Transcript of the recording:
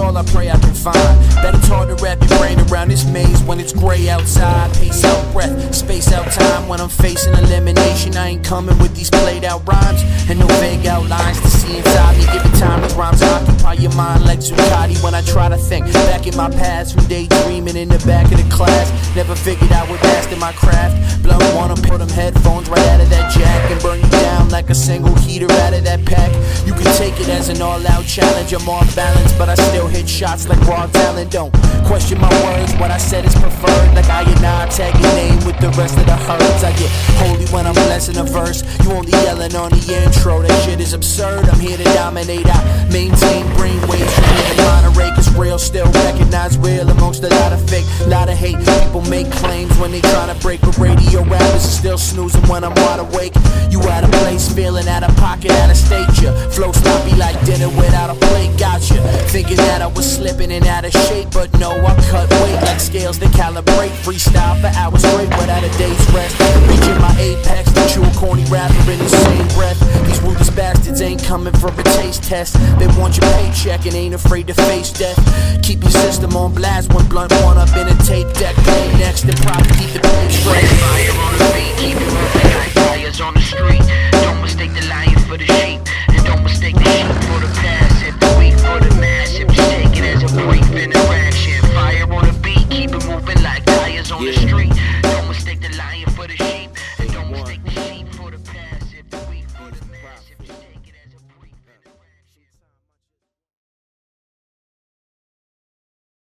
all I pray I can find. Bet it's hard to wrap your brain around this maze when it's gray outside. Pace out breath, space out time when I'm facing elimination. I ain't coming with these played out rhymes and no vague outlines to see inside me. Give it time to rhymes occupy your mind like Zuccotti when I try to think my past from daydreaming in the back of the class. Never figured I would master my craft. Blunt wanna put them headphones right out of that jack and burn you down like a single heater out of that pack. You can take it as an all-out challenge. I'm off balance, but I still hit shots like raw talent. Don't question my words. What I said is preferred. Like I and I tag your name with the rest of the herds. I get holy when I'm blessing a verse. You only yelling on the intro. That shit is absurd. I'm here to dominate. I maintain brainwaves Monterey. Real still recognize real amongst a lot of fake. Lot of hate. People make claims when they try to break. But radio rappers are still snoozing when I'm wide awake. You out of place, feeling out of pocket, out of state. Ya flow sloppy like dinner without a plate. Gotcha. Thinking that I was slipping and out of shape, but no, I cut weight like scales that calibrate. Freestyle for hours straight without a day's rest. Reaching my apex, you a corny rapper in the coming for a taste test. They want your paycheck and ain't afraid to face death. Keep your system on blast when blunt one up in a tape deck. Play next and probably keep the pain straight. Fire on the beat, keep it moving like on the street. Don't mistake the lion for the sheep